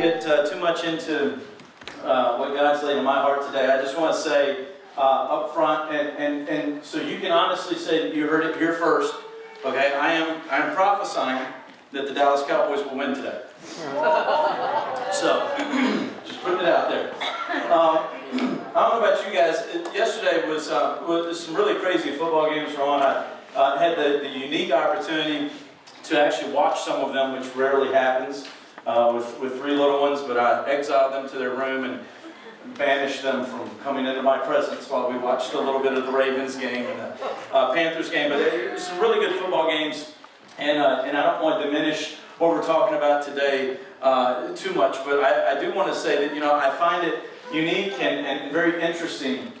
get uh, too much into uh, what God's laid in my heart today, I just want to say uh, up front, and, and, and so you can honestly say you heard it here first. Okay, I am I am prophesying that the Dallas Cowboys will win today. So, just putting it out there. Um, I don't know about you guys. Yesterday was, uh, was some really crazy football games were on. I uh, had the, the unique opportunity to actually watch some of them, which rarely happens uh, with, with three little ones, but I exiled them to their room and banished them from coming into my presence while we watched a little bit of the Ravens game and the uh, Panthers game. But some really good football games, and, uh, and I don't want to diminish what we're talking about today uh, too much, but I, I do want to say that, you know, I find it unique and, and very interesting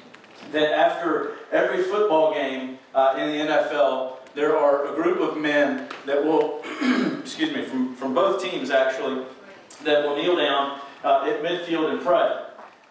that after every football game uh, in the NFL, there are a group of men that will, excuse me, from, from both teams actually, that will kneel down uh, at midfield and pray.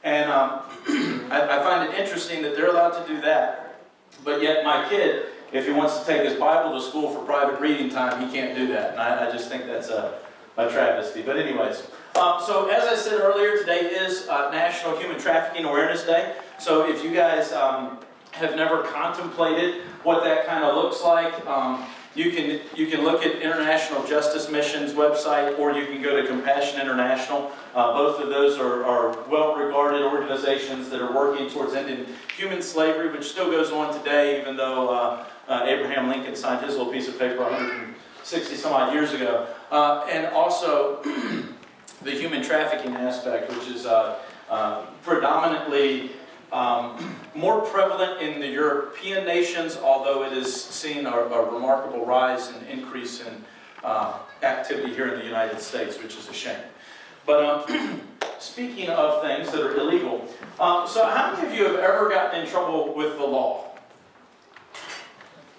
And um, I, I, find it interesting that they're allowed to do that, but yet my kid, if he wants to take his Bible to school for private reading time, he can't do that. And I, I just think that's a, a travesty. But anyways, um, so as I said earlier, today is uh, National Human Trafficking Awareness Day. So if you guys um, have never contemplated what that kind of looks like, um, you can you can look at International Justice Mission's website, or you can go to Compassion International. Uh, both of those are, are well-regarded organizations that are working towards ending human slavery, which still goes on today, even though uh, uh, Abraham Lincoln signed his little piece of paper 160 some odd years ago. Uh, and also the human trafficking aspect, which is uh, uh, predominantly um, more prevalent in the European nations, although it has seen a, a remarkable rise and increase in uh, activity here in the United States, which is a shame. But um, speaking of things that are illegal, um, so how many of you have ever gotten in trouble with the law?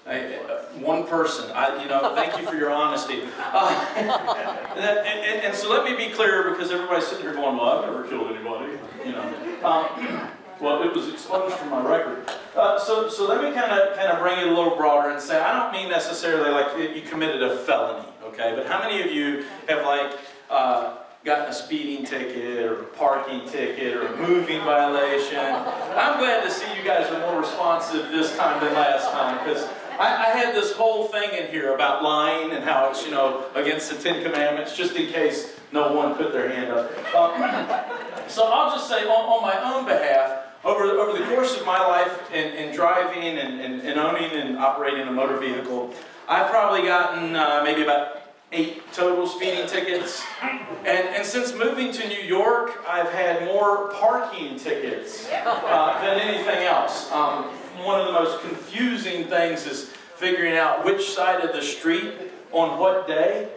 I, uh, one person, I, you know, thank you for your honesty. Uh, and, and, and, so let me be clear because everybody's sitting here going, well, I've never killed anybody, you know. Um, well, it was expunged from my record. Uh, so, so let me kind of kind of bring it a little broader and say I don't mean necessarily like you committed a felony, okay? But how many of you have like uh, gotten a speeding ticket or a parking ticket or a moving violation? I'm glad to see you guys are more responsive this time than last time because I, I, had this whole thing in here about lying and how it's, you know, against the Ten Commandments, just in case no one put their hand up. Um, so I'll just say, on, on, my own behalf, over, over the course of my life in, in driving and, and, and, owning and operating a motor vehicle, I've probably gotten uh, maybe about eight total speeding tickets. And, and since moving to New York, I've had more parking tickets uh, than anything else. Um, one of the most confusing things is figuring out which side of the street on what day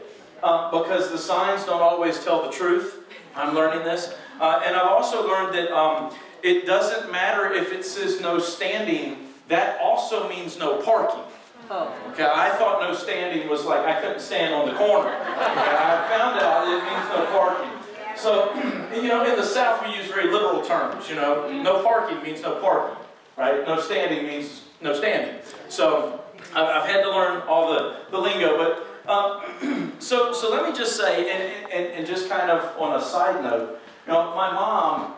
uh, because the signs don't always tell the truth. I'm learning this. Uh, and I've also learned that um, it doesn't matter if it says no standing, that also means no parking. Oh. Okay, I thought no standing was like I couldn't stand on the corner. Okay, I found out it means no parking. So, you know, in the South we use very literal terms. You know, no parking means no parking right? No standing means no standing. So I've, had to learn all the, the lingo, but um, so, so let me just say, and, and, and just kind of on a side note, you know, my mom,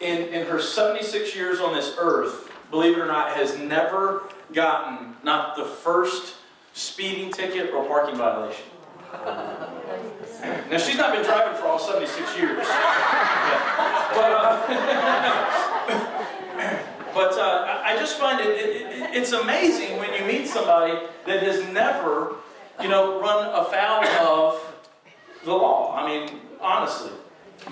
in, in her 76 years on this earth, believe it or not, has never gotten not the first speeding ticket or parking violation. Now, she's not been driving for all 76 years. But, uh, But uh, I just find it, it, it, it's amazing when you meet somebody that has never, you know, run afoul of the law. I mean, honestly.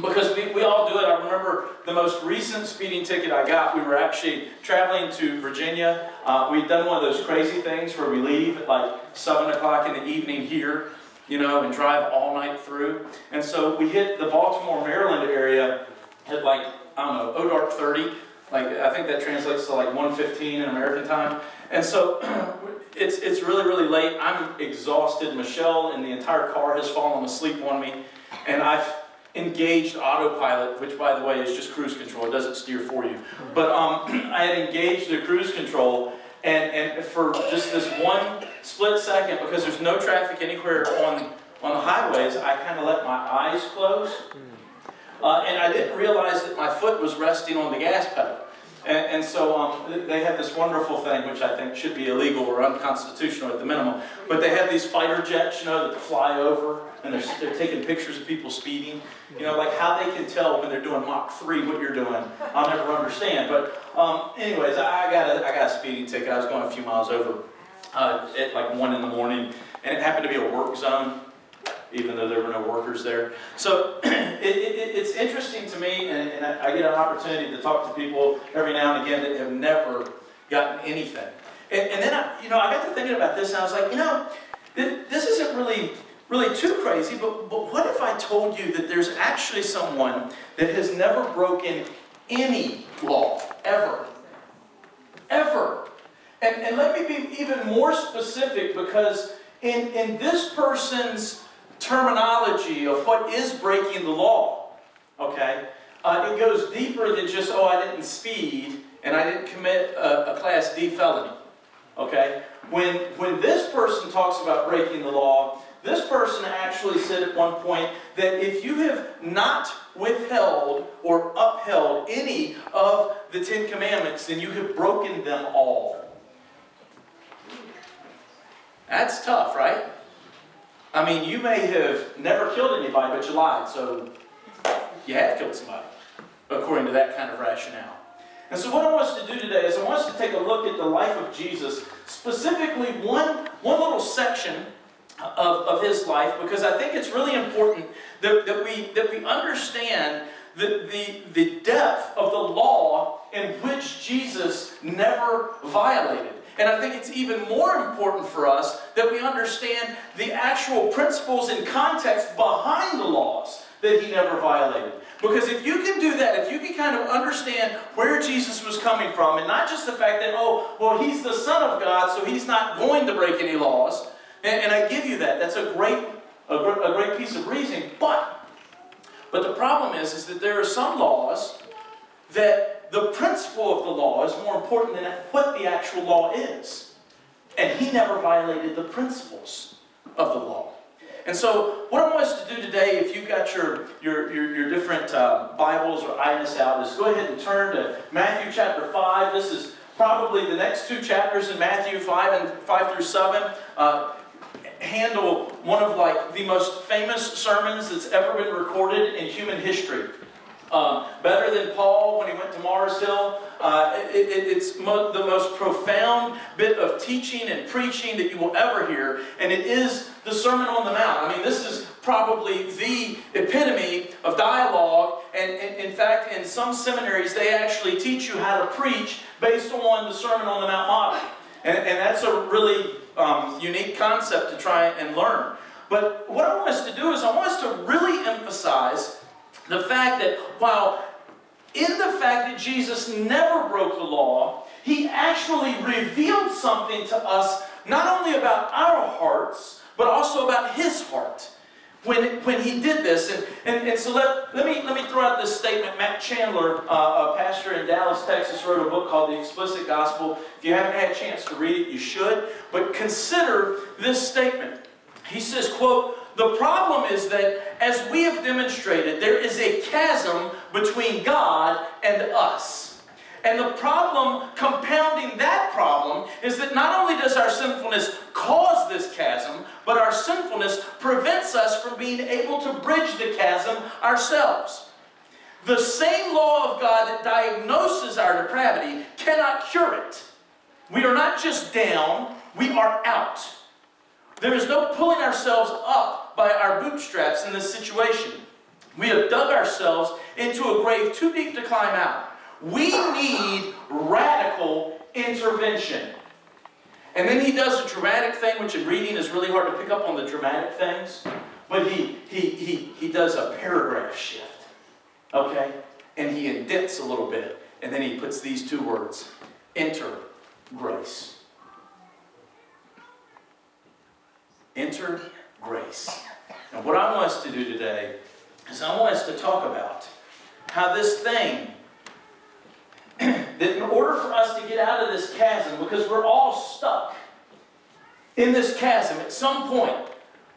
Because we, we all do it. I remember the most recent speeding ticket I got, we were actually traveling to Virginia. Uh, we'd done one of those crazy things where we leave at like 7 o'clock in the evening here, you know, and drive all night through. And so we hit the Baltimore, Maryland area at like, I don't know, O dark 30. Like I think that translates to like 1:15 in American time. And so it's it's really really late. I'm exhausted. Michelle and the entire car has fallen asleep on me, and I've engaged autopilot, which by the way is just cruise control. It doesn't steer for you. But um, I had engaged the cruise control, and and for just this one split second, because there's no traffic anywhere on on the highways, I kind of let my eyes close Uh, and I didn't realize that my foot was resting on the gas pedal. And, and so um, they have this wonderful thing, which I think should be illegal or unconstitutional at the minimum. But they have these fighter jets, you know, that fly over and they're, they're taking pictures of people speeding. You know, like how they can tell when they're doing Mach 3 what you're doing, I'll never understand. But, um, anyways, I got, a, I got a speeding ticket. I was going a few miles over uh, at like 1 in the morning, and it happened to be a work zone even though there were no workers there. So it, it, it's interesting to me, and, and I, get an opportunity to talk to people every now and again that have never gotten anything. And, and then I, you know, I got to thinking about this, and I was like, you know, this isn't really really too crazy, but, but what if I told you that there's actually someone that has never broken any law, ever? Ever. And, and let me be even more specific because in, in this person's terminology of what is breaking the law. Okay? Uh, it goes deeper than just, oh, I didn't speed and I didn't commit a, a Class D felony. Okay? When, when this person talks about breaking the law, this person actually said at one point that if you have not withheld or upheld any of the Ten Commandments, then you have broken them all. That's tough, right? I mean, you may have never killed anybody, but you lied, so you have killed somebody, according to that kind of rationale. And so, what I want us to do today is I want us to take a look at the life of Jesus, specifically one, one little section of, of his life, because I think it's really important that, that, we, that we understand the, the, the depth of the law in which Jesus never violated. And I think it's even more important for us that we understand the actual principles and context behind the laws that he never violated. Because if you can do that, if you can kind of understand where Jesus was coming from, and not just the fact that, oh, well, he's the Son of God, so he's not going to break any laws, and, and I give you that. That's a great, a, a great piece of reasoning. But, but the problem is, is that there are some laws that the principle of the law is more important than what the actual law is. And he never violated the principles of the law. And so, what I want us to do today, if you've got your, your, your, your different uh, Bibles or items out, is go ahead and turn to Matthew chapter 5. This is probably the next two chapters in Matthew 5 and 5 through 7. Uh, handle one of like the most famous sermons that's ever been recorded in human history. Um, better than Paul when he went to Mars Hill. Uh, it, it, it's mo- the most profound bit of teaching and preaching that you will ever hear, and it is the Sermon on the Mount. I mean, this is probably the epitome of dialogue, and, and in fact, in some seminaries, they actually teach you how to preach based on the Sermon on the Mount model. And, and that's a really um, unique concept to try and learn. But what I want us to do is I want us to really emphasize the fact that while in the fact that Jesus never broke the law, he actually revealed something to us not only about our hearts, but also about his heart when, when he did this. And, and, and so let, let, me, let me throw out this statement. Matt Chandler, uh, a pastor in Dallas, Texas, wrote a book called The Explicit Gospel. If you haven't had a chance to read it, you should. But consider this statement. He says, quote, the problem is that, as we have demonstrated, there is a chasm between God and us. And the problem, compounding that problem, is that not only does our sinfulness cause this chasm, but our sinfulness prevents us from being able to bridge the chasm ourselves. The same law of God that diagnoses our depravity cannot cure it. We are not just down, we are out. There is no pulling ourselves up by our bootstraps in this situation. We have dug ourselves into a grave too deep to climb out. We need radical intervention. And then he does a dramatic thing, which in reading is really hard to pick up on the dramatic things. But he, he, he, he does a paragraph shift. Okay? And he indents a little bit. And then he puts these two words enter grace. Enter grace. And what I want us to do today is I want us to talk about how this thing, that in order for us to get out of this chasm, because we're all stuck in this chasm at some point,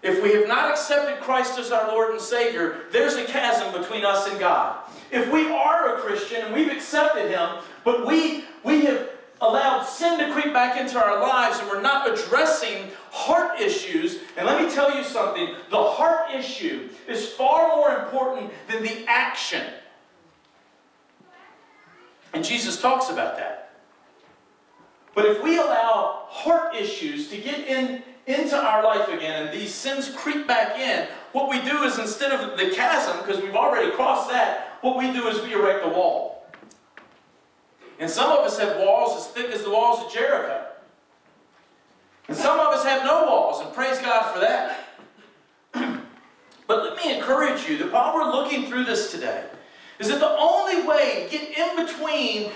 if we have not accepted Christ as our Lord and Savior, there's a chasm between us and God. If we are a Christian and we've accepted Him, but we, we have allowed sin to creep back into our lives and we're not addressing heart issues, and let me tell you something the heart issue is far more important than the action. And Jesus talks about that. But if we allow heart issues to get in, into our life again and these sins creep back in, what we do is instead of the chasm, because we've already crossed that, what we do is we erect a wall. And some of us have walls as thick as the walls of Jericho. And some of us have no walls, and praise God for that. but let me encourage you that while we're looking through this today, is that the only way to get in between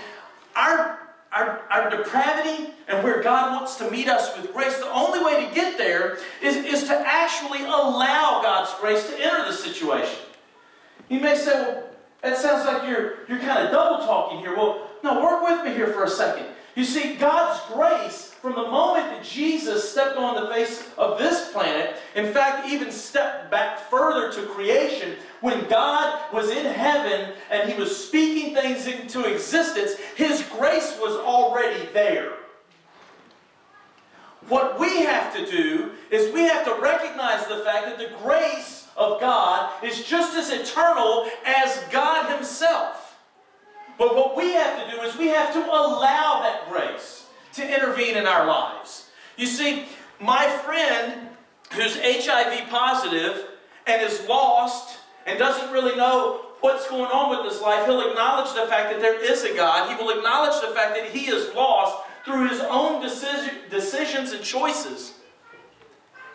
our, our, our depravity and where God wants to meet us with grace, the only way to get there is, is to actually allow God's grace to enter the situation. You may say, well, that sounds like you're, you're kind of double talking here. Well, no, work with me here for a second. You see, God's grace, from the moment that Jesus stepped on the face of this planet, in fact, even stepped back further to creation, when God was in heaven and he was speaking things into existence, his grace was already there. What we have to do is we have to recognize the fact that the grace of God is just as eternal as God himself. But what we have to do is we have to allow that grace to intervene in our lives. You see, my friend who's HIV positive and is lost and doesn't really know what's going on with his life, he'll acknowledge the fact that there is a God. He will acknowledge the fact that he is lost through his own decision, decisions and choices.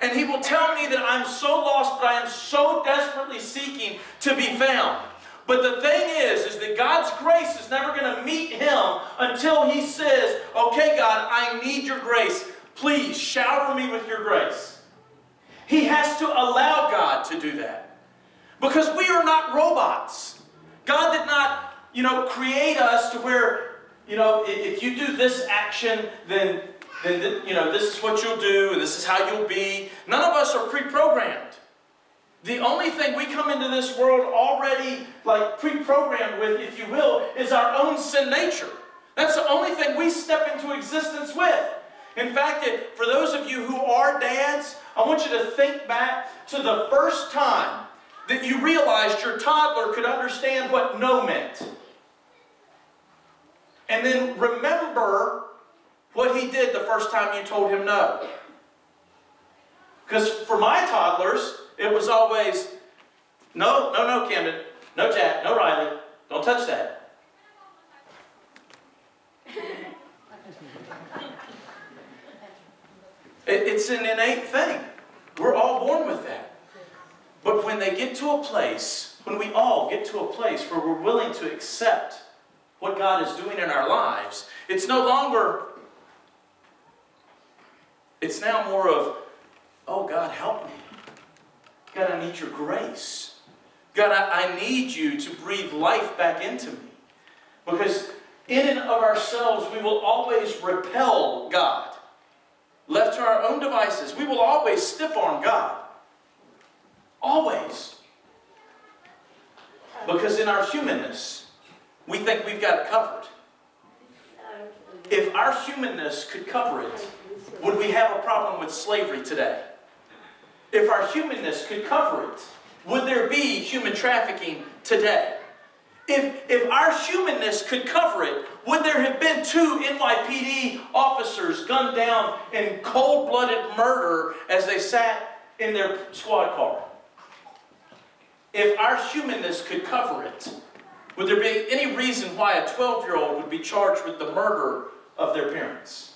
And he will tell me that I'm so lost, but I am so desperately seeking to be found. But the thing is, is that God's grace is never going to meet him until he says, okay, God, I need your grace. Please shower me with your grace. He has to allow God to do that. Because we are not robots. God did not, you know, create us to where, you know, if you do this action, then, then you know, this is what you'll do, and this is how you'll be. None of us are pre-programmed. The only thing we come into this world already like pre-programmed with, if you will, is our own sin nature. That's the only thing we step into existence with. In fact, for those of you who are dads, I want you to think back to the first time that you realized your toddler could understand what no meant. And then remember what he did the first time you told him no. Because for my toddlers, it was always, no, no, no, Camden, no Jack, no Riley, don't touch that. it's an innate thing. We're all born with that. But when they get to a place, when we all get to a place where we're willing to accept what God is doing in our lives, it's no longer, it's now more of, oh, God, help me. God, I need your grace. God, I, I need you to breathe life back into me. Because in and of ourselves, we will always repel God. Left to our own devices, we will always stiff arm God. Always. Because in our humanness, we think we've got it covered. If our humanness could cover it, would we have a problem with slavery today? If our humanness could cover it, would there be human trafficking today? If, if our humanness could cover it, would there have been two NYPD officers gunned down in cold blooded murder as they sat in their squad car? If our humanness could cover it, would there be any reason why a 12 year old would be charged with the murder of their parents?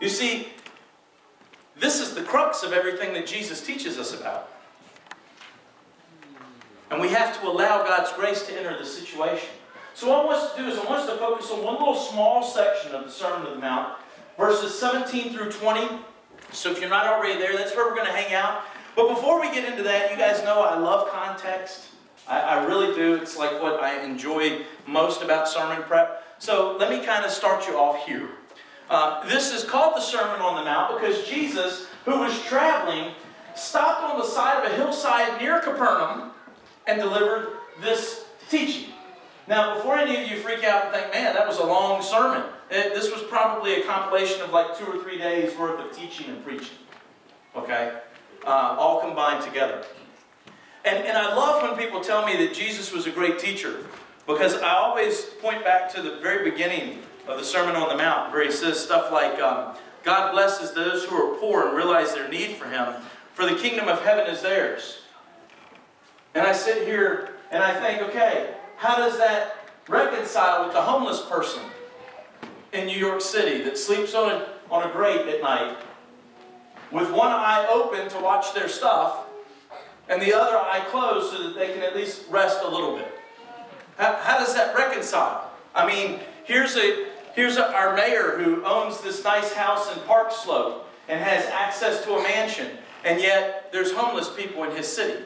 You see, this is the crux of everything that Jesus teaches us about. And we have to allow God's grace to enter the situation. So what I want us to do is I want us to focus on one little small section of the Sermon on the Mount, verses 17 through 20. So if you're not already there, that's where we're going to hang out. But before we get into that, you guys know I love context. I, I really do. It's like what I enjoy most about sermon prep. So let me kind of start you off here. Uh, this is called the Sermon on the Mount because Jesus, who was traveling, stopped on the side of a hillside near Capernaum and delivered this teaching. Now, before any of you freak out and think, man, that was a long sermon, it, this was probably a compilation of like two or three days worth of teaching and preaching. Okay? Uh, all combined together. And, and I love when people tell me that Jesus was a great teacher because I always point back to the very beginning of the Sermon on the Mount where he says stuff like, um, God blesses those who are poor and realize their need for Him, for the kingdom of heaven is theirs. And I sit here and I think, okay, how does that reconcile with the homeless person in New York City that sleeps on a, on a grate at night with one eye open to watch their stuff and the other eye closed so that they can at least rest a little bit? How, how does that reconcile? I mean, here's a here's a, our mayor who owns this nice house in Park Slope and has access to a mansion, and yet there's homeless people in his city.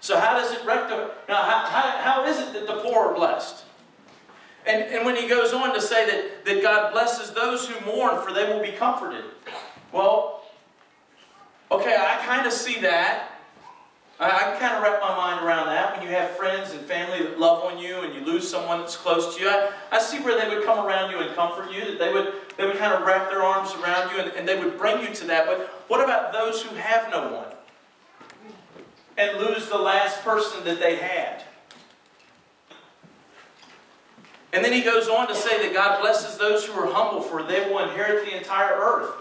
So how does it rectify? Now, how, how, how is it that the poor are blessed? And, and when he goes on to say that, that God blesses those who mourn, for they will be comforted. Well, okay, I kind of see that. I, can kind of wrap my mind around that. When you have friends and family that love on you and you lose someone that's close to you, I, I see where they would come around you and comfort you, that they would, they would kind of wrap their arms around you and, and they would bring you to that. But what about those who have no one? and lose the last person that they had. And then he goes on to say that God blesses those who are humble, for they will inherit the entire earth.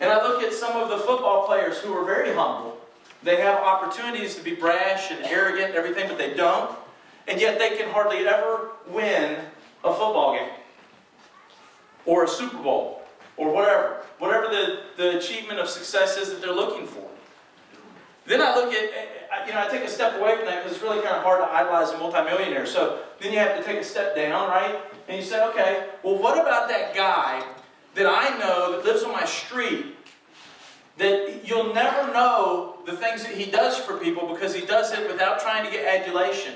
And I look at some of the football players who are very humble. They have opportunities to be brash and arrogant and everything, but they don't. And yet they can hardly ever win a football game or a Super Bowl or whatever. Whatever the, the achievement of success is that they're looking for. Then I look at, eh, eh, you know, I take a step away from that because it's really kind of hard to idolize a multimillionaire. So then you have to take a step down, right? And you say, okay, well, what about that guy that I know that lives on my street that you'll never know the things that he does for people because he does it without trying to get adulation.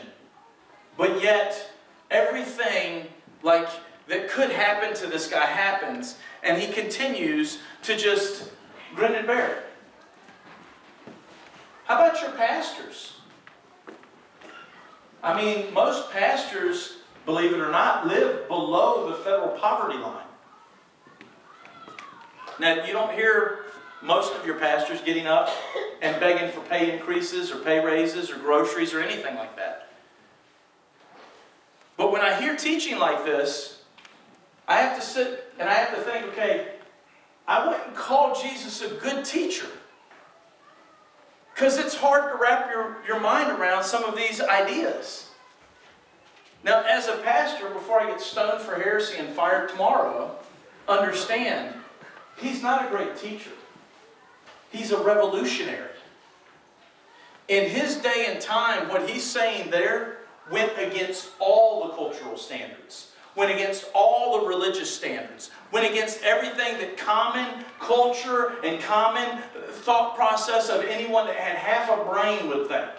But yet, everything like that could happen to this guy happens, and he continues to just grin and bear it. How about your pastors? I mean, most pastors, believe it or not, live below the federal poverty line. Now, you don't hear most of your pastors getting up and begging for pay increases or pay raises or groceries or anything like that. But when I hear teaching like this, I have to sit and I have to think, okay, I wouldn't call Jesus a good teacher. Because it's hard to wrap your, your mind around some of these ideas. Now, as a pastor, before I get stoned for heresy and fired tomorrow, understand he's not a great teacher. He's a revolutionary. In his day and time, what he's saying there went against all the cultural standards went against all the religious standards, went against everything that common culture and common thought process of anyone that had half a brain would think.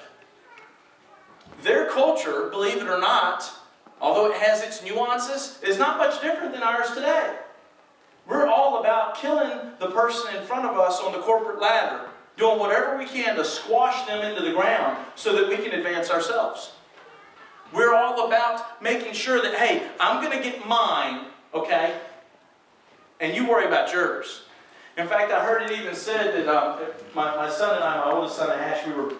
Their culture, believe it or not, although it has its nuances, is not much different than ours today. We're all about killing the person in front of us on the corporate ladder, doing whatever we can to squash them into the ground so that we can advance ourselves. We're all about making sure that, hey, I'm going to get mine, okay? And you worry about yours. In fact, I heard it even said that um, my, my son and I, my oldest son Ash, we were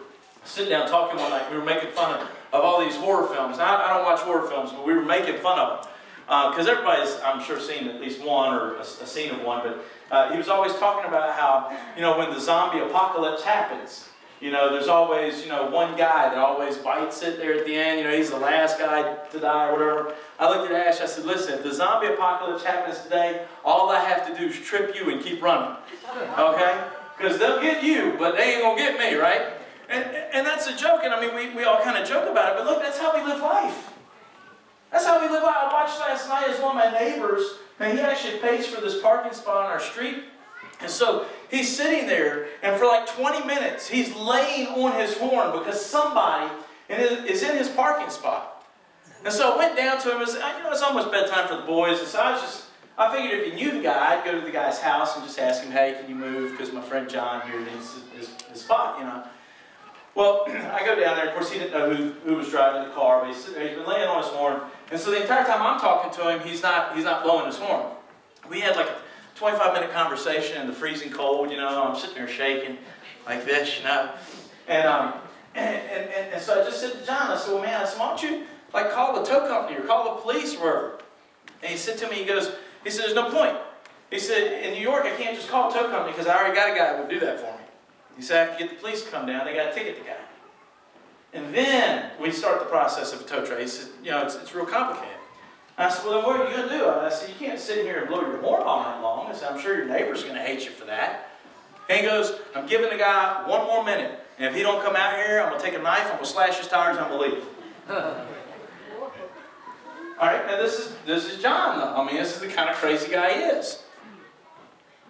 sitting down talking one night. We were making fun of, of all these horror films. Now, I, I don't watch horror films, but we were making fun of them. Because uh, everybody's, I'm sure, seen at least one or a, a scene of one. But uh, he was always talking about how, you know, when the zombie apocalypse happens, you know, there's always, you know, one guy that always bites it there at the end. You know, he's the last guy to die or whatever. I looked at Ash, I said, listen, if the zombie apocalypse happens today, all I have to do is trip you and keep running. Okay? Because they'll get you, but they ain't going to get me, right? And, and that's a joke, and I mean, we, we all kind of joke about it, but look, that's how we live life. That's how we live life. I watched last night as one of my neighbors, and he actually pays for this parking spot on our street. And so he's sitting there, and for like 20 minutes, he's laying on his horn because somebody is in his parking spot. And so I went down to him and said, you know, it's almost bedtime for the boys. And so I was just, I figured if you knew the guy, I'd go to the guy's house and just ask him, hey, can you move? Because my friend John here needs his, his, his spot, you know. Well, I go down there. Of course, he didn't know who, who was driving the car, but he's, he's been laying on his horn. And so the entire time I'm talking to him, he's not, he's not blowing his horn. We had like a 25 minute conversation in the freezing cold, you know. I'm sitting there shaking like this, you know. And, um, and, and, and, so I just said to John, I said, well, man, I said, why don't you like call the tow company or call the police or? And he said to me, he goes, he said, there's no point. He said, in New York, I can't just call a tow company because I already got a guy who will do that for me. He said, I have to get the police to come down. They got to ticket the guy. And then we start the process of a tow. He said, you know, it's, it's real complicated. I said, well, then what are you going to do? I said, you can't sit here and blow your horn all night long. I said, I'm sure your neighbor's going to hate you for that. And he goes, I'm giving the guy one more minute. And if he don't come out here, I'm going to take a knife, I'm going to slash his tires, and I'm going to leave. all right, now this is, this is John, though. I mean, this is the kind of crazy guy he is.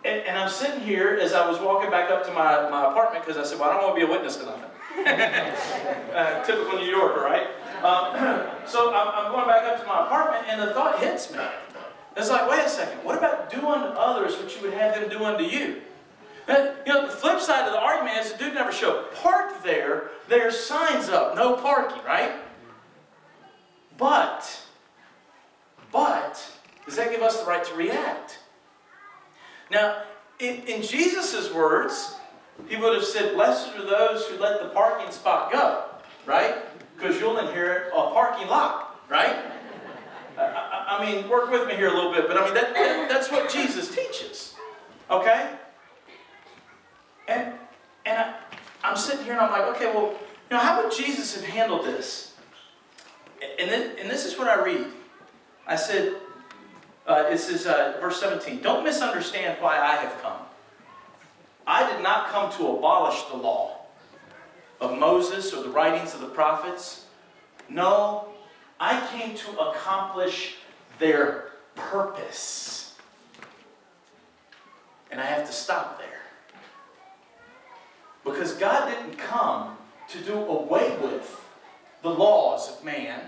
And, and I'm sitting here as I was walking back up to my, my apartment because I said, well, I don't want to be a witness to nothing. uh, typical New Yorker, right? Um, so I'm, I'm going back up to my apartment, and the thought hits me. It's like, wait a second, what about doing to others what you would have them do unto you? And, you know, the flip side of the argument is the dude never showed park there. There's signs up, no parking, right? But, but, does that give us the right to react? Now, in, in Jesus' words, he would have said, Blessed are those who let the parking spot go, right? Because you'll inherit a parking lot, right? I, I, mean, work with me here a little bit, but I mean, that, that, that's what Jesus teaches, okay? And, and I, I'm sitting here and I'm like, okay, well, you know, how would Jesus have handled this? And, then, and this is what I read. I said, uh, this is uh, verse 17. Don't misunderstand why I have come. I did not come to abolish the law of Moses or the writings of the prophets. No, I came to accomplish their purpose. And I have to stop there. Because God didn't come to do away with the laws of man,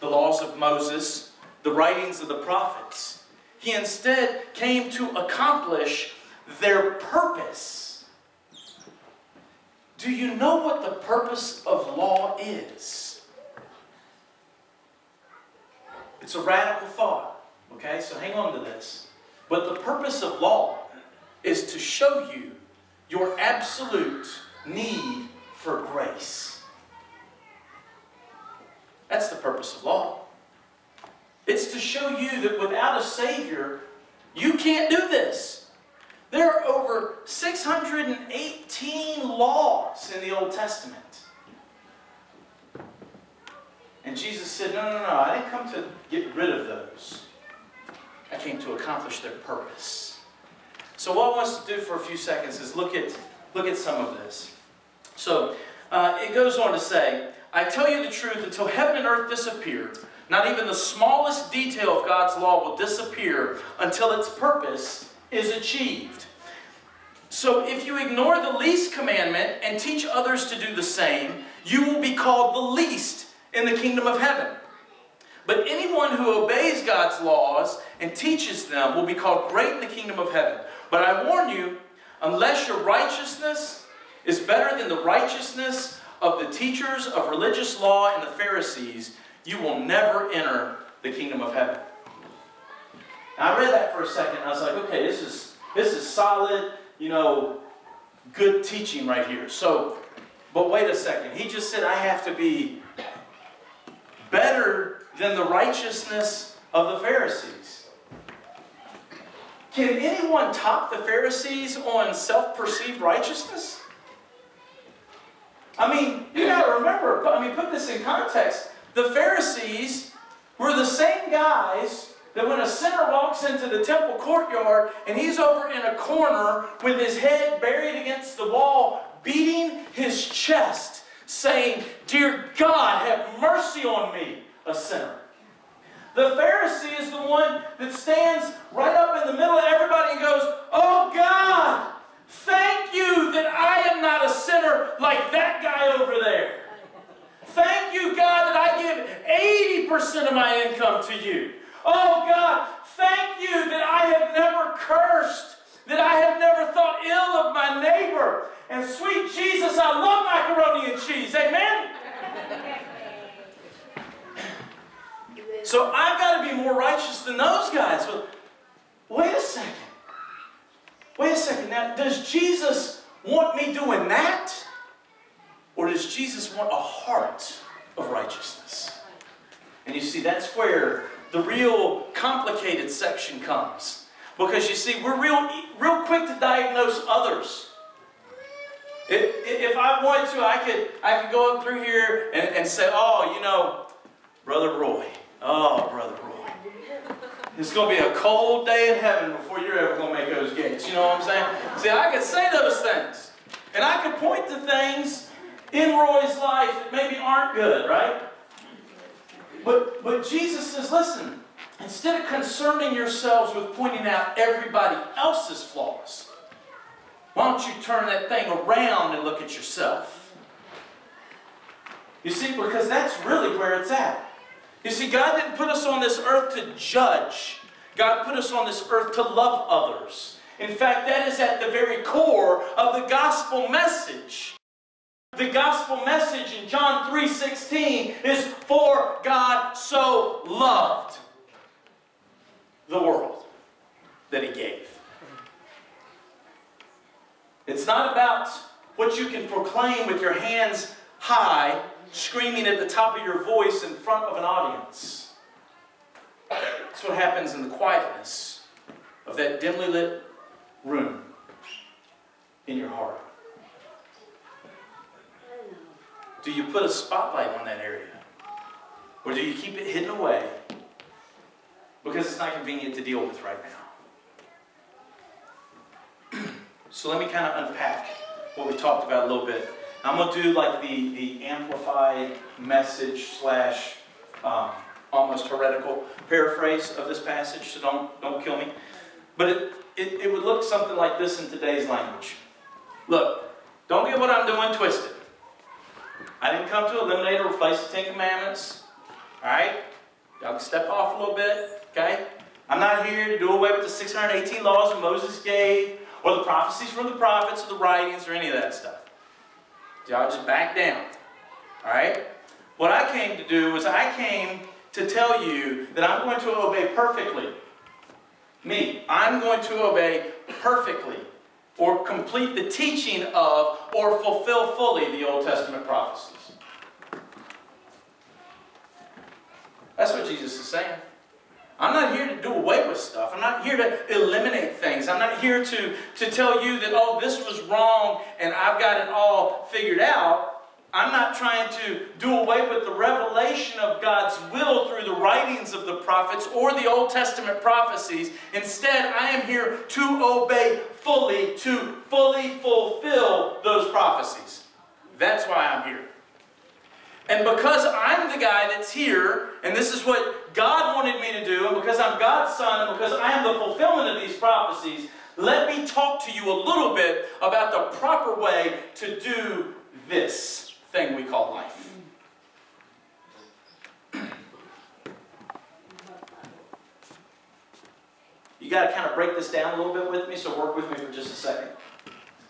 the laws of Moses, the writings of the prophets. He instead came to accomplish their purpose. Do you know what the purpose of law is? It's a radical thought, okay? So hang on to this. But the purpose of law is to show you your absolute need for grace. That's the purpose of law. It's to show you that without a Savior, you can't do this. There are over 618 laws in the Old Testament. And Jesus said, No, no, no, I didn't come to get rid of those. I came to accomplish their purpose. So, what I want us to do for a few seconds is look at, look at some of this. So, uh, it goes on to say, I tell you the truth, until heaven and earth disappear, not even the smallest detail of God's law will disappear until its purpose is achieved. So if you ignore the least commandment and teach others to do the same, you will be called the least in the kingdom of heaven. But anyone who obeys God's laws and teaches them will be called great in the kingdom of heaven. But I warn you, unless your righteousness is better than the righteousness of the teachers of religious law and the Pharisees, you will never enter the kingdom of heaven. Now, I read that for a second, and I was like, okay, this is this is solid, you know, good teaching right here. So, but wait a second. He just said I have to be better than the righteousness of the Pharisees. Can anyone top the Pharisees on self-perceived righteousness? I mean, you got to remember, I mean, put this in context. The Pharisees were the same guys that when a sinner walks into the temple courtyard and he's over in a corner with his head buried against the wall, beating his chest, saying, Dear God, have mercy on me, a sinner. The Pharisee is the one that stands right up in the middle of everybody and goes, Oh God, thank you that I am not a sinner like that guy over there. Thank you, God, that I give 80% of my income to you. Oh, God, thank you that I have never cursed, that I have never thought ill of my neighbor. And sweet Jesus, I love macaroni and cheese. Amen? So I've got to be more righteous than those guys. But wait a second. Wait a second. Now, does Jesus want me doing that? Or does Jesus want a heart of righteousness? And you see, that's where the real complicated section comes. Because you see, we're real, real quick to diagnose others. If I wanted to, I could, I could go up through here and, and say, oh, you know, Brother Roy. Oh, Brother Roy. It's going to be a cold day in heaven before you're ever going to make those gates. You know what I'm saying? See, I could say those things. And I could point to things in Roy's life that maybe aren't good, right? But, but Jesus says, listen, instead of concerning yourselves with pointing out everybody else's flaws, why don't you turn that thing around and look at yourself? You see, because that's really where it's at. You see, God didn't put us on this earth to judge. God put us on this earth to love others. In fact, that is at the very core of the gospel message. The gospel message in John 3:16 is God so loved the world that he gave. It's not about what you can proclaim with your hands high, screaming at the top of your voice in front of an audience. That's what happens in the quietness of that dimly lit room in your heart. Do you put a spotlight on that area? Or do you keep it hidden away because it's not convenient to deal with right now? so let me kind of unpack what we talked about a little bit. I'm going to do like the, the amplified message slash um, almost heretical paraphrase of this passage, so don't, don't kill me. But it, it, it would look something like this in today's language. Look, don't get what I'm doing twisted. I didn't come to eliminate or replace the Ten Commandments. All right? Y'all can step off a little bit, okay? I'm not here to do away with the 618 laws that Moses gave, or the prophecies from the prophets, or the writings, or any of that stuff. Y'all just back down. All right? What I came to do was I came to tell you that I'm going to obey perfectly. Me, I'm going to obey perfectly or complete the teaching of or fulfill fully the Old Testament prophecies. That's what Jesus is saying. I'm not here to do away with stuff. I'm not here to eliminate things. I'm not here to, to tell you that, oh, this was wrong and I've got it all figured out. I'm not trying to do away with the revelation of God's will through the writings of the prophets or the Old Testament prophecies. Instead, I am here to obey fully, to fully fulfill those prophecies. That's why I'm here. And because I'm the guy that's here, and this is what God wanted me to do, and because I'm God's son, and because I am the fulfillment of these prophecies, let me talk to you a little bit about the proper way to do this thing we call life. You got to kind of break this down a little bit with me, so work with me for just a second.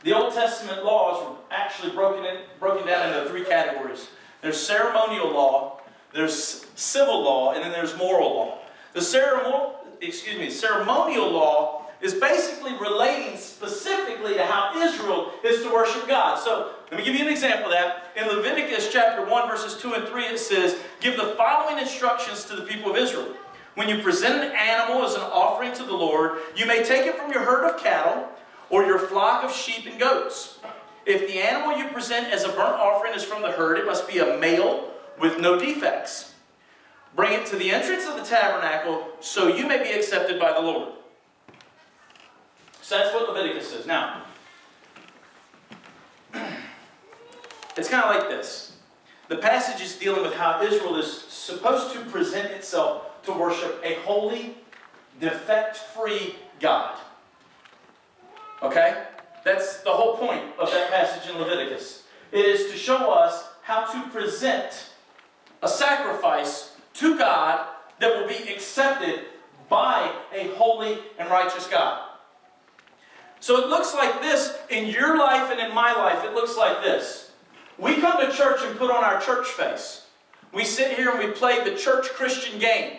The Old Testament laws were actually broken, in, broken down into three categories. There's ceremonial law, there's civil law, and then there's moral law. The ceremonial, excuse me, ceremonial law is basically relating specifically to how Israel is to worship God. So let me give you an example of that. In Leviticus chapter 1, verses 2 and 3, it says, Give the following instructions to the people of Israel. When you present an animal as an offering to the Lord, you may take it from your herd of cattle or your flock of sheep and goats. If the animal you present as a burnt offering is from the herd, it must be a male with no defects. Bring it to the entrance of the tabernacle so you may be accepted by the Lord. So that's what Leviticus says. Now, it's kind of like this. The passage is dealing with how Israel is supposed to present itself to worship a holy, defect free God. Okay? That's the whole point of that passage in Leviticus. It is to show us how to present a sacrifice to God that will be accepted by a holy and righteous God. So it looks like this in your life and in my life. It looks like this. We come to church and put on our church face. We sit here and we play the church Christian game.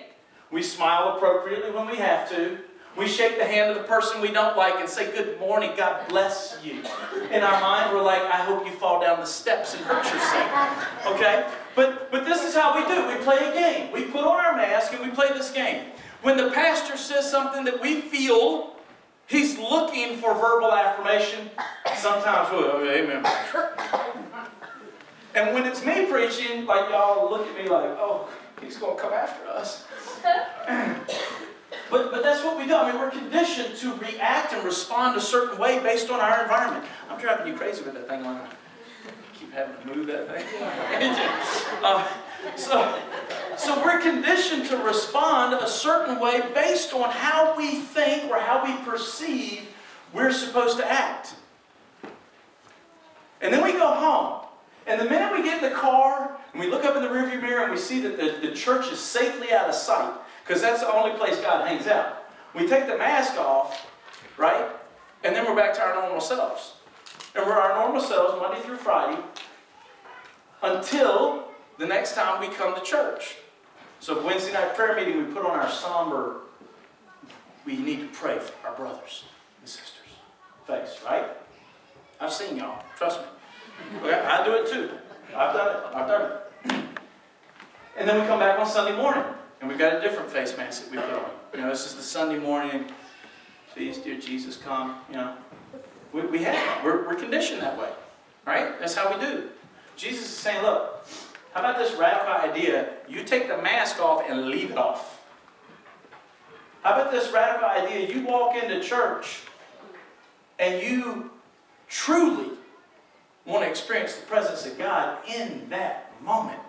We smile appropriately when we have to. We shake the hand of the person we don't like and say, Good morning, God bless you. In our mind, we're like, I hope you fall down the steps and hurt yourself. Okay? But, but this is how we do. We play a game. We put on our mask and we play this game. When the pastor says something that we feel he's looking for verbal affirmation, sometimes we'll, amen. And when it's me preaching, like y'all look at me like, oh, he's going to come after us. But, but that's what we do. I mean, we're conditioned to react and respond a certain way based on our environment. I'm driving you crazy with that thing on. Keep having to move that thing. uh, so, so we're conditioned to respond a certain way based on how we think or how we perceive we're supposed to act. And then we go home. And the minute we get in the car and we look up in the rearview mirror and we see that the, the church is safely out of sight, because that's the only place God hangs out. We take the mask off, right? And then we're back to our normal selves. And we're our normal selves Monday through Friday until the next time we come to church. So Wednesday night prayer meeting, we put on our somber, we need to pray for our brothers and sisters face, right? I've seen y'all, trust me. Okay, I do it too. I've done it. I've done it. And then we come back on Sunday morning. And we've got a different face mask that we put on. You know, this is the Sunday morning, please, dear Jesus, come. You know, we, we have, we're, we're conditioned that way, right? That's how we do. Jesus is saying, look, how about this radical idea? You take the mask off and leave it off. How about this radical idea? You walk into church and you truly want to experience the presence of God in that moment.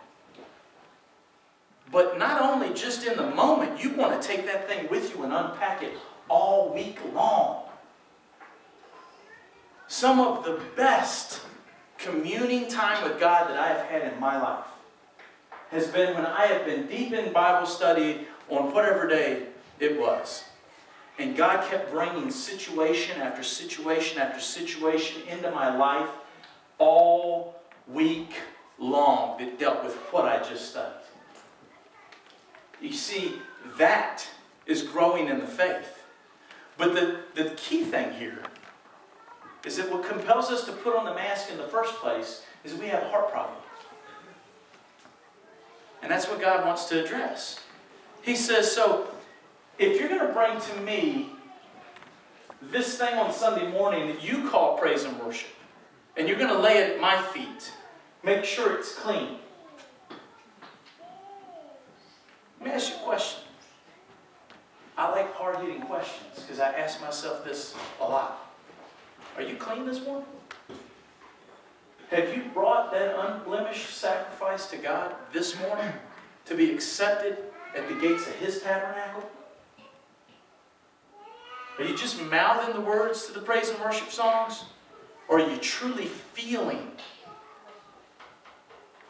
But not only just in the moment, you want to take that thing with you and unpack it all week long. Some of the best communing time with God that I have had in my life has been when I have been deep in Bible study on whatever day it was. And God kept bringing situation after situation after situation into my life all week long that dealt with what I just studied. You see, that is growing in the faith. But the, the key thing here is that what compels us to put on the mask in the first place is we have a heart problem. And that's what God wants to address. He says, so if you're going to bring to me this thing on Sunday morning that you call praise and worship, and you're going to lay it at my feet, make sure it's clean. Let me ask you a question. I like hard hitting questions because I ask myself this a lot. Are you clean this morning? Have you brought that unblemished sacrifice to God this morning to be accepted at the gates of His tabernacle? Are you just mouthing the words to the praise and worship songs? Or are you truly feeling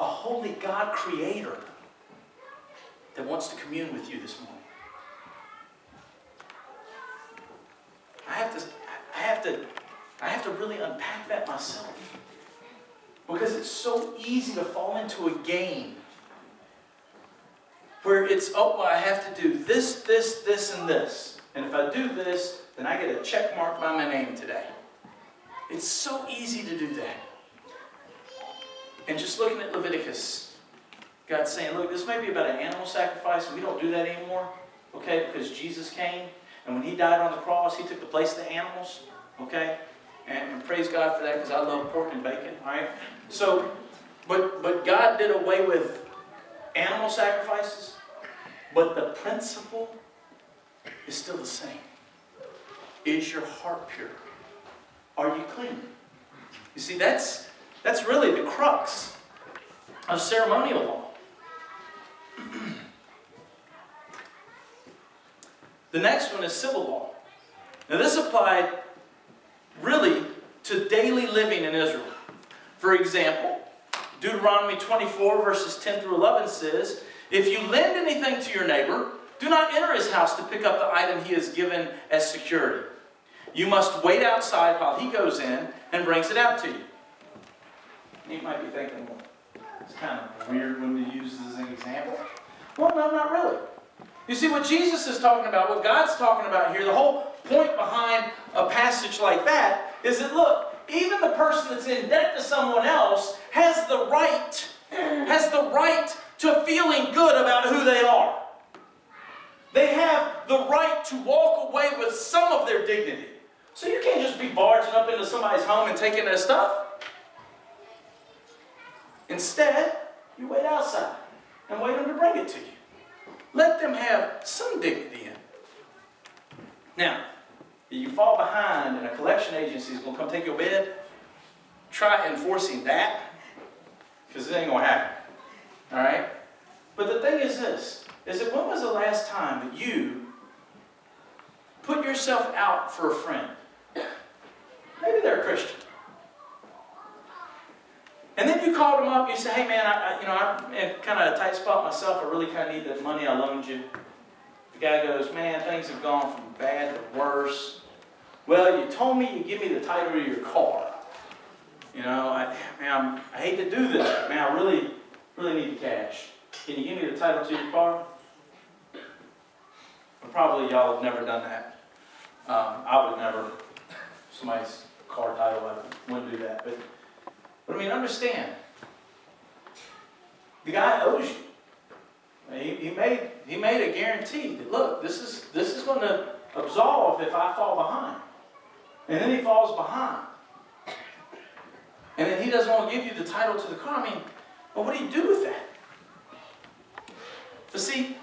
a holy God creator that wants to commune with you this morning. I have to, I have to, I have to really unpack that myself. Because it's so easy to fall into a game where it's, oh, well, I have to do this, this, this, and this. And if I do this, then I get a check mark by my name today. It's so easy to do that. And just looking at Leviticus God's saying, look, this may be about an animal sacrifice, and we don't do that anymore, okay, because Jesus came, and when he died on the cross, he took the place of the animals, okay? And, and praise God for that, because I love pork and bacon, all right? So, but, but God did away with animal sacrifices, but the principle is still the same. Is your heart pure? Are you clean? You see, that's, that's really the crux of ceremonial law. the next one is civil law. Now, this applied really to daily living in Israel. For example, Deuteronomy 24, verses 10 through 11 says, If you lend anything to your neighbor, do not enter his house to pick up the item he has given as security. you must wait outside while he goes in and brings it out to you. You might be thinking, well, it's kind of weird when you use this as an example. Well, no, not really. You see, what Jesus is talking about, what God's talking about here, the whole point behind a passage like that is that, look, even the person that's in debt to someone else has the right, has the right to feeling good about who they are. They have the right to walk away with some of their dignity. So you can't just be barging up into somebody's home and taking their stuff. Instead, you wait outside and wait them to bring it to you. Let them have some dignity in it. Now, if you fall behind and a collection agency is going to come take your bed, try enforcing that because it ain't going to happen. All right? But the thing is this, is that when was the last time that you put yourself out for a friend? Maybe they're a Christian. And then you called him up, you said, hey man, I, I you know, I'm in kind of a tight spot myself. I really kind of need that money I loaned you. The guy goes, man, things have gone from bad to worse. Well, you told me you give me the title of your car. You know, I, man, I hate to do this. Man, I really, really need the cash. Can you give me the title to your car? Well, probably y'all have never done that. Um, I would never. Somebody's car title, I wouldn't do that. But but I mean, understand. The guy owes you. He, he, made, he made a guarantee that, look, this is, this is going to absolve if I fall behind. And then he falls behind. And then he doesn't want to give you the title to the car. I mean, well, what do you do with that? But see,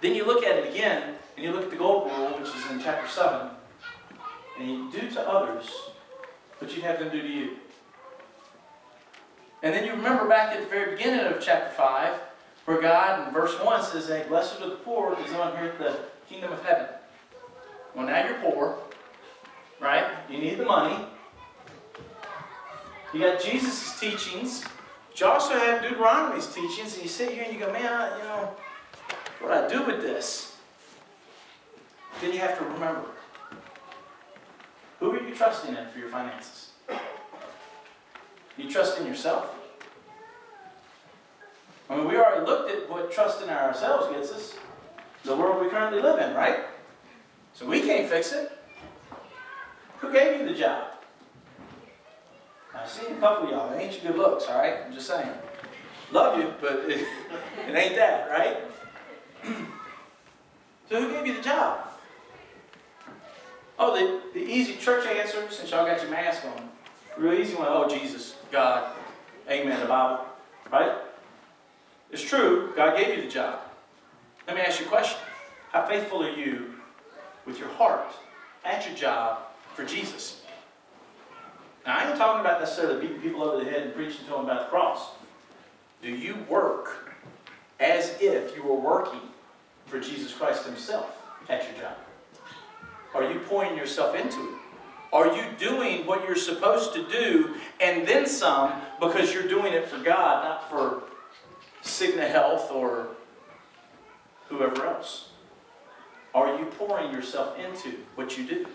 then you look at it again, and you look at the gold rule, which is in chapter 7, and you do to others what you have them do to you. And then you remember back at the very beginning of chapter 5, where God in verse 1 says, hey, Blessed are the poor, because they'll inherit the kingdom of heaven. Well, now you're poor, right? You need the money. You got Jesus' teachings. You also have Deuteronomy's teachings, and you sit here and you go, man, I, you know, what do I do with this? Then you have to remember, who are you trusting in for your finances? You trust in yourself. I mean, we already looked at what trust in ourselves gets us. The world we currently live in, right? So we can't fix it. Who gave you the job? I've seen a couple of y'all. It ain't your good looks, all right? I'm just saying. Love you, but it, it ain't that, right? so who gave you the job? Oh, the, the easy church answer, since y'all got your mask on. Real easy one. Oh, Jesus. God, amen, the Bible, right? It's true, God gave you the job. Let me ask you a question. How faithful are you with your heart at your job for Jesus? Now, I ain't talking about necessarily beating people over the head and preaching to them about the cross. Do you work as if you were working for Jesus Christ Himself at your job? Are you pouring yourself into it? Are you doing what you're supposed to do and then some because you're doing it for God, not for Cigna Health or whoever else? Are you pouring yourself into what you do?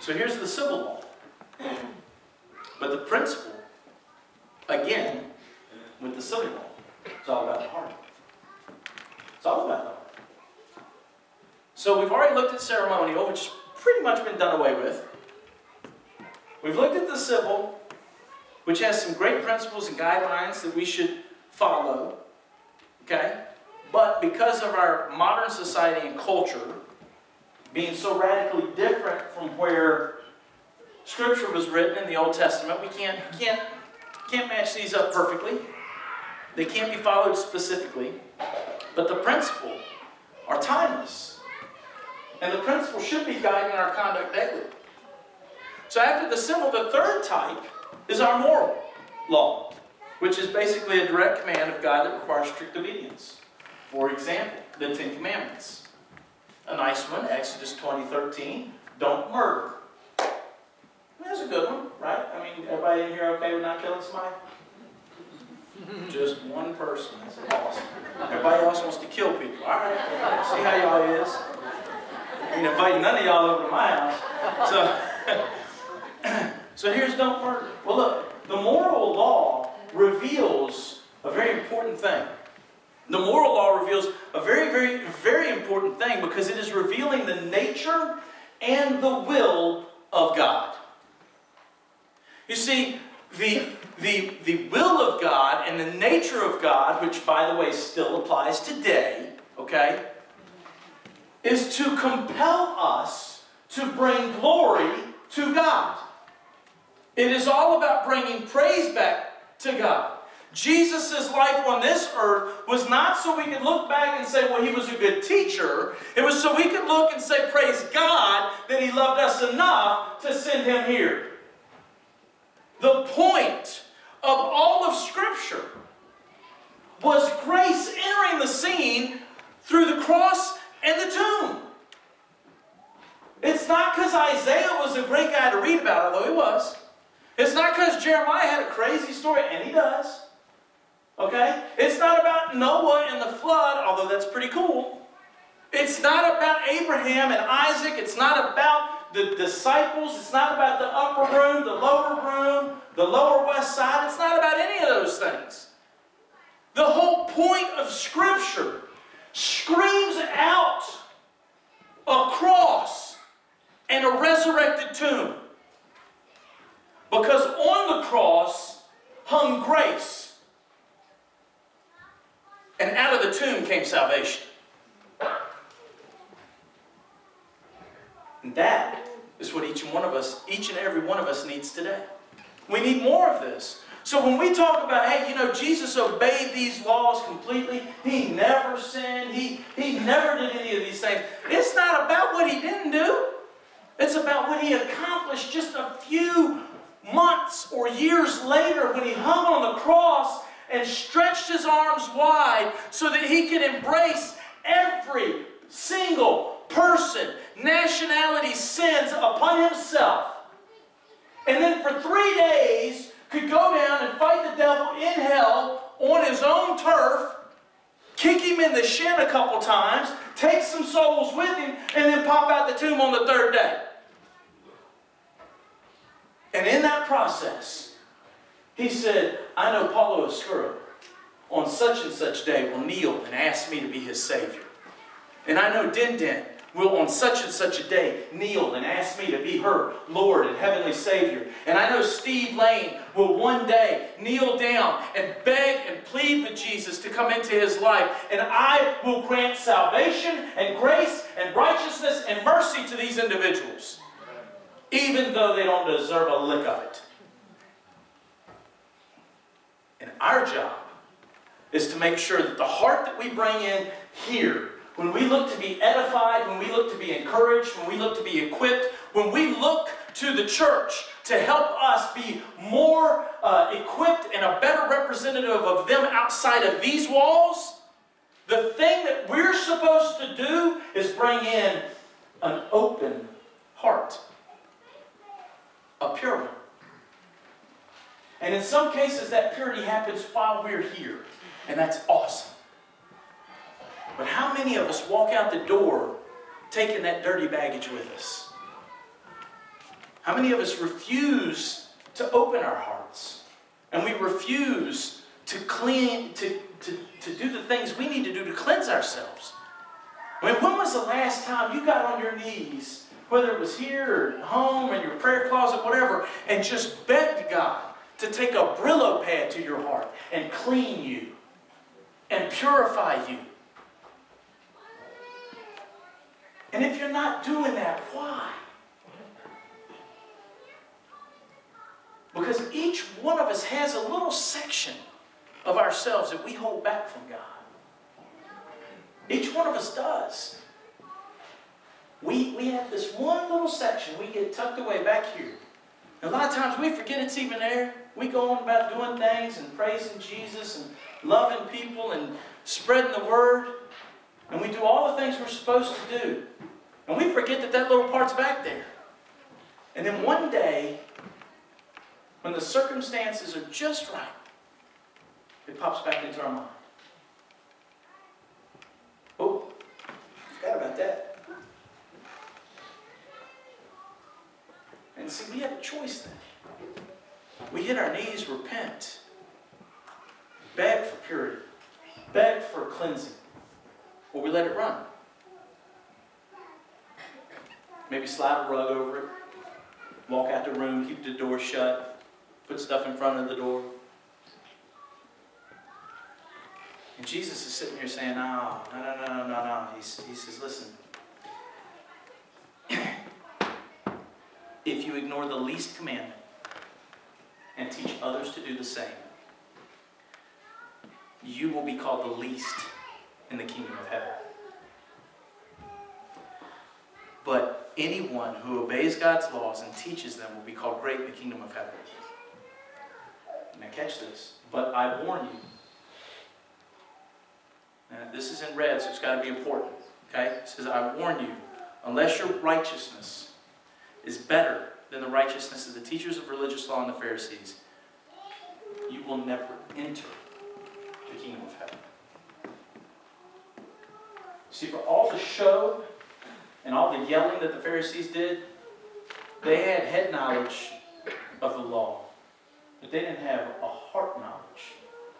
So here's the civil law. But the principle, again, with the civil law, it's all about the heart. It's all about the heart. So we've already looked at ceremonial, which has pretty much been done away with. We've looked at the civil, which has some great principles and guidelines that we should follow. Okay? But because of our modern society and culture being so radically different from where Scripture was written in the Old Testament, we can't, can't, can't match these up perfectly. They can't be followed specifically. But the principle are timeless. And the principle should be guiding our conduct daily. So after the civil, the third type is our moral law, which is basically a direct command of God that requires strict obedience. For example, the Ten Commandments. A nice one, Exodus 20, 13, don't murder. That's a good one, right? I mean, everybody in here okay with not killing somebody? Just one person. That's awesome. Everybody else wants to kill people. All right. See how y'all is. Ain't inviting none of y'all over to my house. So, so here's don't murder. Well, look, the moral law reveals a very important thing. The moral law reveals a very, very, very important thing because it is revealing the nature and the will of God. You see, the, the, the will of God and the nature of God, which by the way still applies today, okay, is to compel us to bring glory to God. It is all about bringing praise back to God. Jesus' life on this earth was not so we could look back and say, well, he was a good teacher. It was so we could look and say, praise God that he loved us enough to send him here. The point of all of Scripture was grace entering the scene through the cross and the tomb. It's not because Isaiah was a great guy to read about, although he was. It's not because Jeremiah had a crazy story, and he does. Okay? It's not about Noah and the flood, although that's pretty cool. It's not about Abraham and Isaac. It's not about the disciples. It's not about the upper room, the lower room, the lower west side. It's not about any of those things. The whole point of Scripture screams out a cross and a resurrected tomb. Because on the cross hung grace and out of the tomb came salvation. And that is what each and one of us, each and every one of us needs today. We need more of this. So when we talk about, hey, you know, Jesus obeyed these laws completely, he never sinned, he, he never did any of these things, it's not about what he didn't do. It's about what he accomplished just a few months or years later when he hung on the cross and stretched his arms wide so that he could embrace every single person, nationality, sins upon himself. And then for three days could go down and fight the devil in hell on his own turf, kick him in the shin a couple times, take some souls with him, and then pop out the tomb on the third day. And in that process, he said, I know Paulo Escuro on such and such day will kneel and ask me to be his Savior. And I know Den Den will on such and such a day kneel and ask me to be her Lord and Heavenly Savior. And I know Steve Layne will one day kneel down and beg and plead with Jesus to come into his life. And I will grant salvation and grace and righteousness and mercy to these individuals, even though they don't deserve a lick of it. And our job is to make sure that the heart that we bring in here, when we look to be edified, when we look to be encouraged, when we look to be equipped, when we look to the church to help us be more uh, equipped and a better representative of them outside of these walls, the thing that we're supposed to do is bring in an open heart, a pure one. And in some cases, that purity happens while we're here. And that's awesome. But how many of us walk out the door taking that dirty baggage with us? How many of us refuse to open our hearts? And we refuse to clean, to, to, to do the things we need to do to cleanse ourselves. I mean, when was the last time you got on your knees, whether it was here or home, in your prayer closet, whatever, and just begged God to take a Brillo pad to your heart and clean you and purify you. And if you're not doing that, why? Because each one of us has a little section of ourselves that we hold back from God. Each one of us does. We, we have this one little section we get tucked away back here. And a lot of times we forget it's even there. We go on about doing things and praising Jesus and loving people and spreading the word. And we do all the things we're supposed to do. And we forget that that little part's back there. And then one day, when the circumstances are just right, it pops back into our mind. Oh, forgot about that. And see, we have a choice then. We hit our knees, repent, beg for purity, beg for cleansing, or we let it run. Maybe slide a rug over it, walk out the room, keep the door shut, put stuff in front of the door. And Jesus is sitting here saying, No, no, no, no, no, no. He's, he says, Listen, if you ignore the least commandment and teach others to do the same, you will be called the least in the kingdom of heaven. But anyone who obeys God's laws and teaches them will be called great in the kingdom of heaven. Now, catch this. But I warn you. And this is in red, so it's got to be important. Okay? It says, I warn you, unless your righteousness is better than the righteousness of the teachers of religious law and the Pharisees, you will never enter the kingdom of heaven. See, for all the show and all the yelling that the Pharisees did, they had head knowledge of the law, but they didn't have a heart knowledge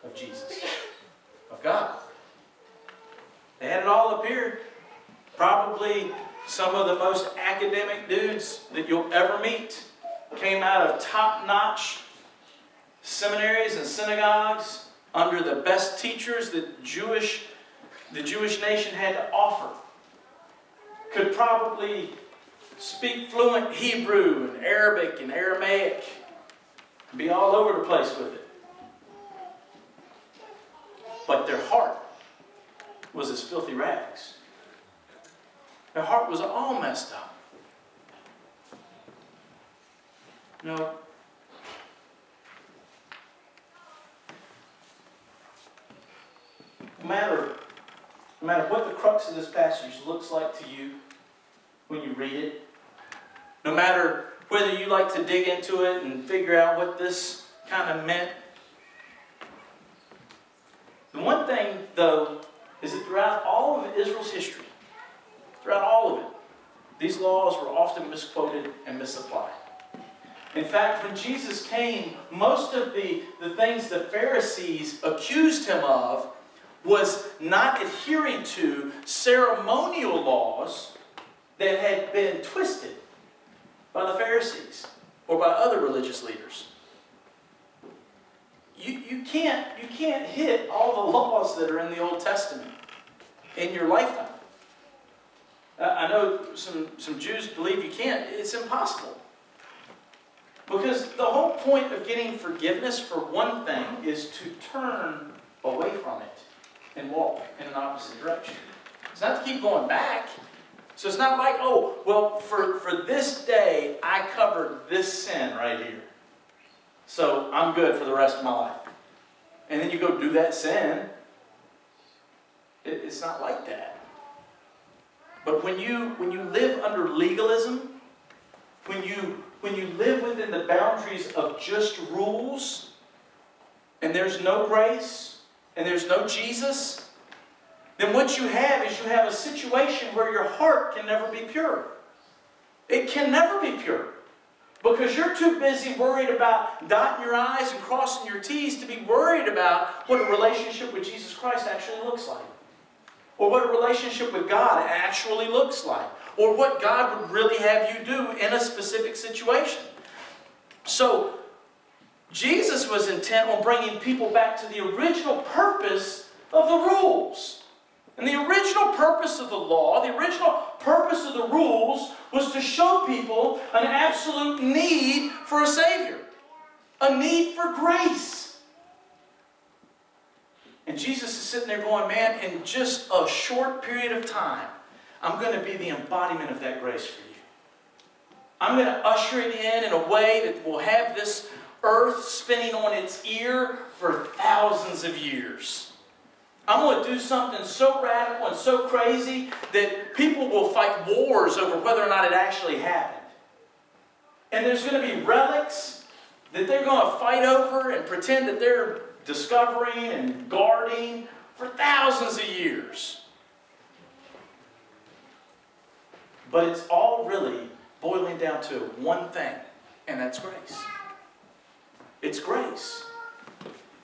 of Jesus, of God. They had it all up here. Probably some of the most academic dudes that you'll ever meet came out of top notch seminaries and synagogues under the best teachers that Jewish, the Jewish nation had to offer. Could probably speak fluent Hebrew and Arabic and Aramaic, be all over the place with it. But their heart was as filthy rags. Their heart was all messed up. No. Matter, no matter what the crux of this passage looks like to you when you read it, no matter whether you like to dig into it and figure out what this kind of meant, the one thing, though, is that throughout all of Israel's history, throughout all of it, these laws were often misquoted and misapplied. In fact, when Jesus came, most of the, the things the Pharisees accused him of was not adhering to ceremonial laws that had been twisted by the Pharisees or by other religious leaders. You, you, can't, you can't hit all the laws that are in the Old Testament in your lifetime. I know some, some Jews believe you can't. It's impossible. Because the whole point of getting forgiveness, for one thing, is to turn away from it and walk in an opposite direction. It's not to keep going back. So it's not like, oh, well, for, for this day, I covered this sin right here. So I'm good for the rest of my life. And then you go do that sin. It, it's not like that. But when you when you live under legalism, when you when you live within the boundaries of just rules, and there's no grace, and there's no Jesus, then what you have is you have a situation where your heart can never be pure. It can never be pure. Because you're too busy worried about dotting your I's and crossing your T's to be worried about what a relationship with Jesus Christ actually looks like. Or what a relationship with God actually looks like. Or what God would really have you do in a specific situation. So, Jesus was intent on bringing people back to the original purpose of the rules. And the original purpose of the law, the original purpose of the rules, was to show people an absolute need for a Savior, a need for grace. And Jesus is sitting there going, Man, in just a short period of time, I'm going to be the embodiment of that grace for you. I'm going to usher it in in a way that will have this earth spinning on its ear for thousands of years. I'm going to do something so radical and so crazy that people will fight wars over whether or not it actually happened. And there's going to be relics that they're going to fight over and pretend that they're discovering and guarding for thousands of years. But it's all really boiling down to one thing, and that's grace. It's grace.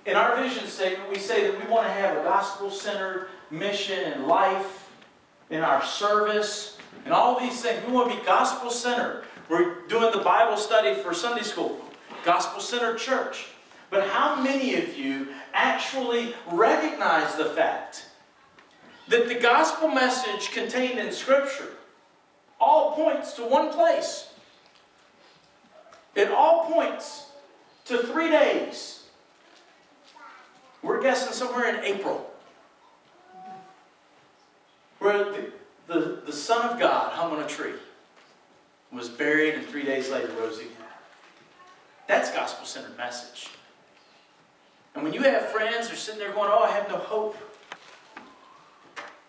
In our vision statement, we say that we want to have a gospel centered mission and life in our service and all these things. We want to be gospel centered. We're doing the Bible study for Sunday school, gospel centered church. But how many of you actually recognize the fact that the gospel message contained in Scripture all points to one place? It all points to three days. We're guessing somewhere in April. Where the, the, the Son of God hung on a tree, was buried, and three days later rose again. That's gospel centered message. And when you have friends who are sitting there going, Oh, I have no hope,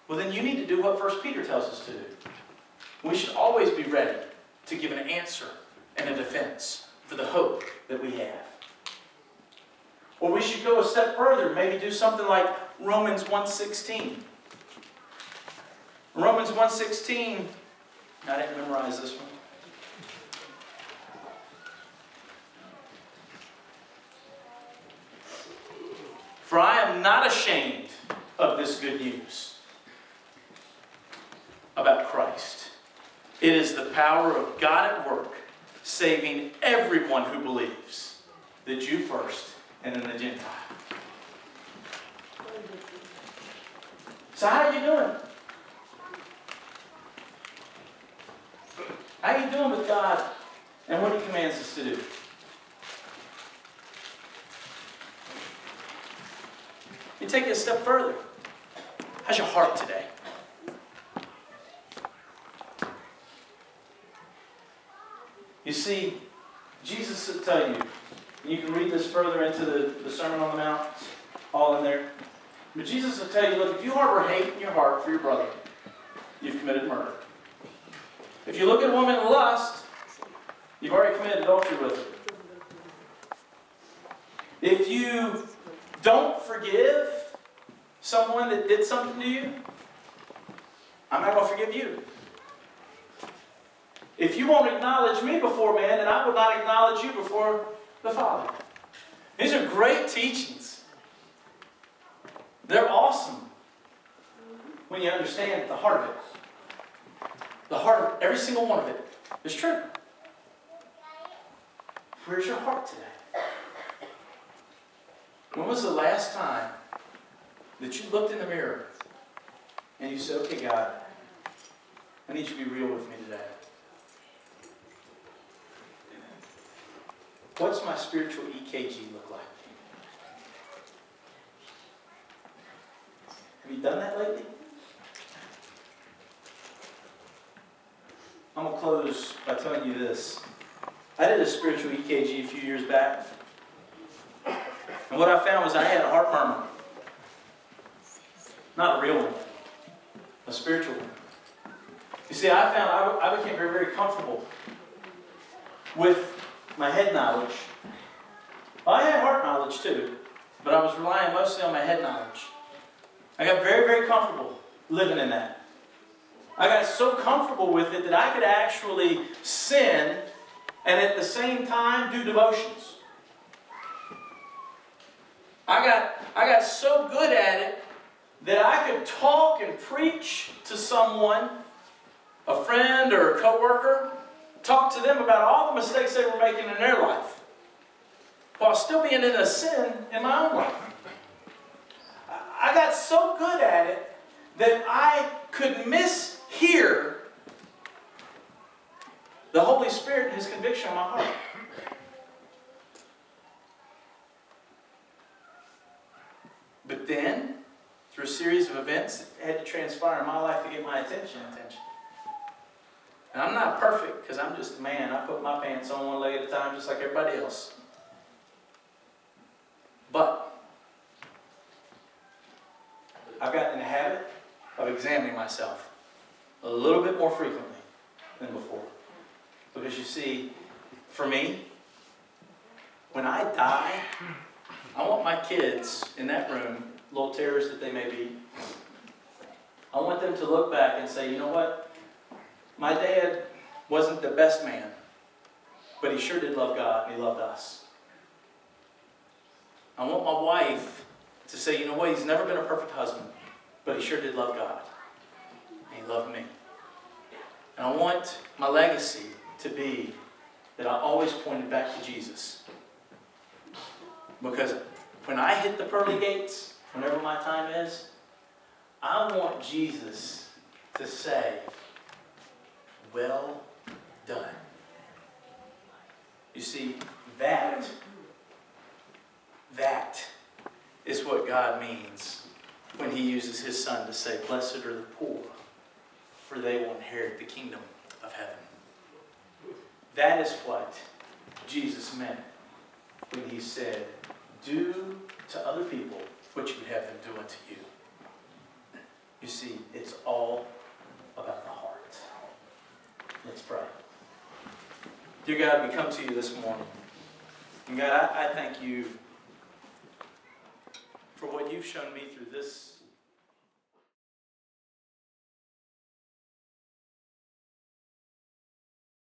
well, then you need to do what First Peter tells us to do. We should always be ready to give an answer and a defense for the hope that we have. Or we should go a step further, maybe do something like Romans 1.16. Romans 1.16, I didn't memorize this one. For I am not ashamed of this good news about Christ. It is the power of God at work, saving everyone who believes, the Jew first, and then the Gentile. So how are you doing? How are you doing with God and what He commands us to do? You take it a step further. How's your heart today? You see, Jesus will tell you, you can read this further into the, the Sermon on the Mount, all in there. But Jesus will tell you, look, if you harbor hate in your heart for your brother, you've committed murder. If you look at a woman in lust, you've already committed adultery with her. If you don't forgive someone that did something to you, I'm not going to forgive you. If you won't acknowledge me before man, then I will not acknowledge you before the Father. These are great teachings. They're awesome when you understand the heart of it. The heart of every single one of it is true. Where's your heart today? When was the last time that you looked in the mirror and you said, okay, God, I need you to be real with me today? What's my spiritual EKG look like? Have you done that lately? I'm going to close by telling you this. I did a spiritual EKG a few years back. And what I found was I had a heart murmur. Not a real one, a spiritual one. You see, I found I, I became very, very comfortable with my head knowledge. I had heart knowledge too, but I was relying mostly on my head knowledge. I got very, very comfortable living in that. I got so comfortable with it that I could actually sin and at the same time do devotions. I got, I got so good at it that I could talk and preach to someone, a friend or a coworker, talk to them about all the mistakes they were making in their life, while still being in a sin in my own life. I got so good at it that I could mishear the Holy Spirit and His conviction in my heart. But then, through a series of events that had to transpire in my life to get my attention, attention. And I'm not perfect because I'm just a man. I put my pants on one leg at a time just like everybody else. But I've gotten in the habit of examining myself a little bit more frequently than before. Because you see, for me, when I die, I want my kids in that room, little terrorists that they may be, I want them to look back and say, you know what? My dad wasn't the best man, but he sure did love God and he loved us. I want my wife to say, you know what? He's never been a perfect husband, but he sure did love God. And he loved me. And I want my legacy to be that I always pointed back to Jesus. Because when I hit the pearly gates, whenever my time is, I want Jesus to say, Well done. You see, that, that is what God means when He uses His Son to say, Blessed are the poor, for they will inherit the kingdom of heaven. That is what Jesus meant when He said, Do to other people what you would have them do unto you. You see, it's all about the. Let's pray. Dear God, we come to you this morning. And God, I, I thank you for what you've shown me through this